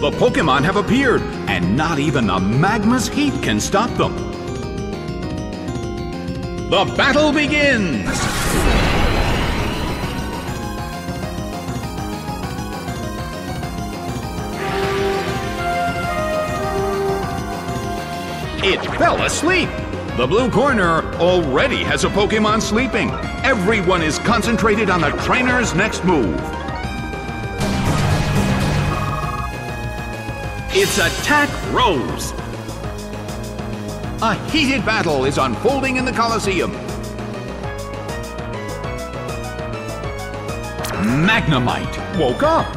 The Pokemon have appeared, and not even the magma's heat can stop them. The battle begins! It fell asleep! The blue corner already has a Pokemon sleeping. Everyone is concentrated on the trainer's next move. Its Attack Rose! A heated battle is unfolding in the Colosseum. Magnemite woke up.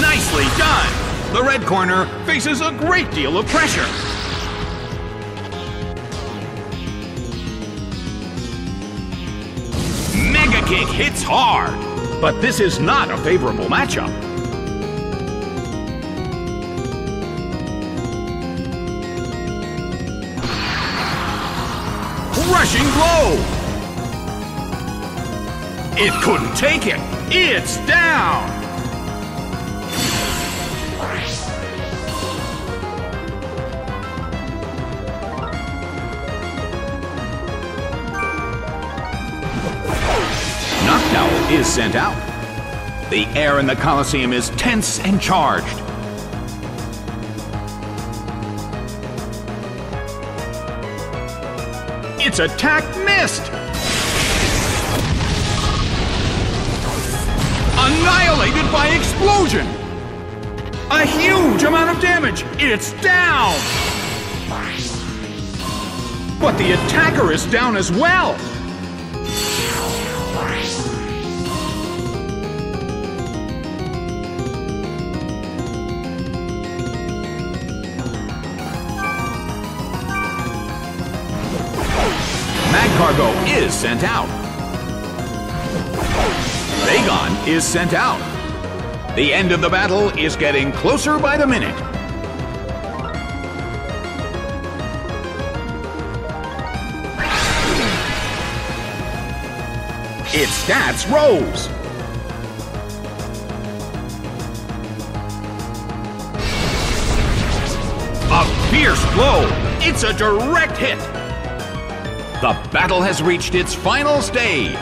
Nicely done! The red corner faces a great deal of pressure. Mega Kick hits hard, but this is not a favorable matchup. Crushing blow! It couldn't take it. It's down! Noctowl is sent out. The air in the Colosseum is tense and charged. Its attack missed! Annihilated by explosion! A huge amount of damage! It's down! But the attacker is down as well! Magcargo is sent out. Bagon is sent out. The end of the battle is getting closer by the minute. Its stats rose. A fierce blow. It's a direct hit. The battle has reached its final stage.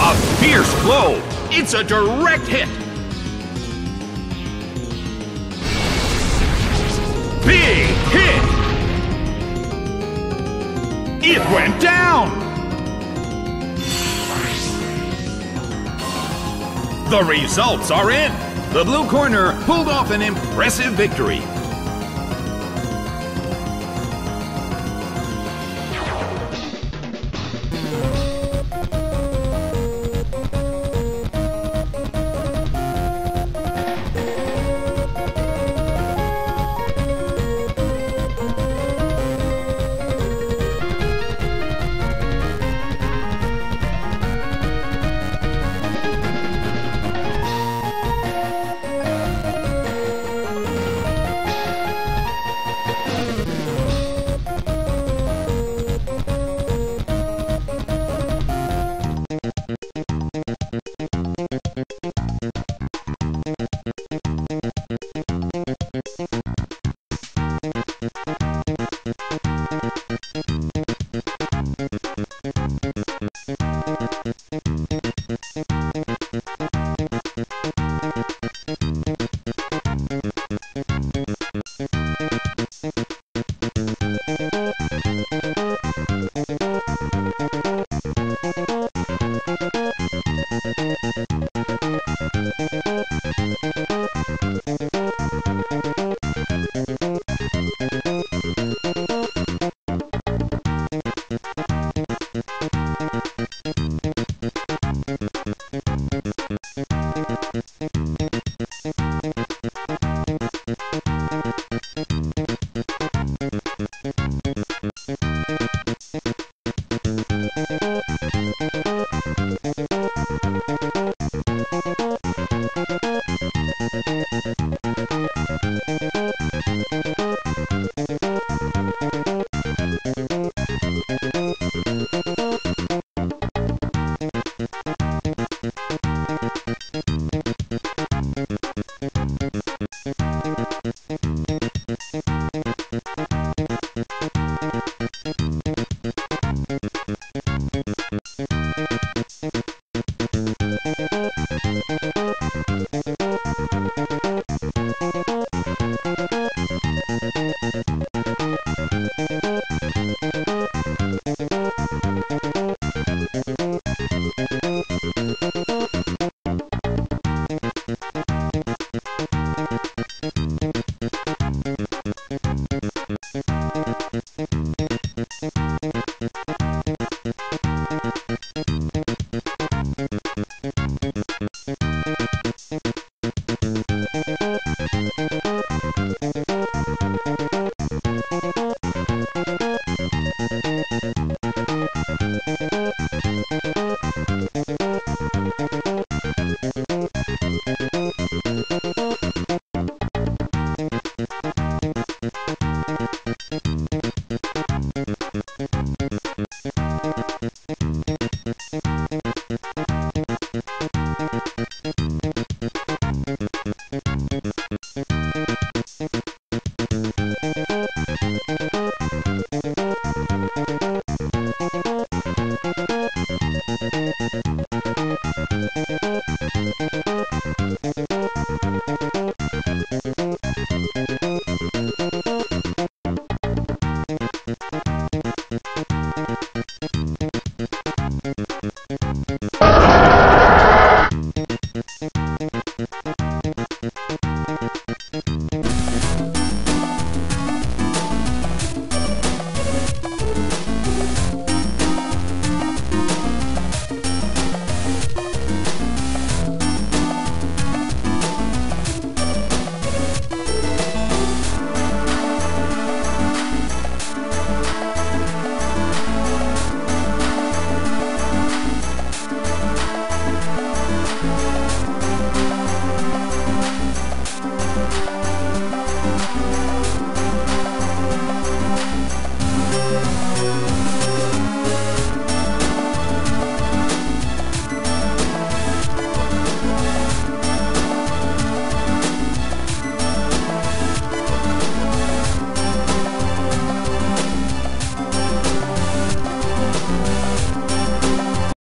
A fierce blow. It's a direct hit. Big hit. It went down. The results are in. The blue corner pulled off an impressive victory.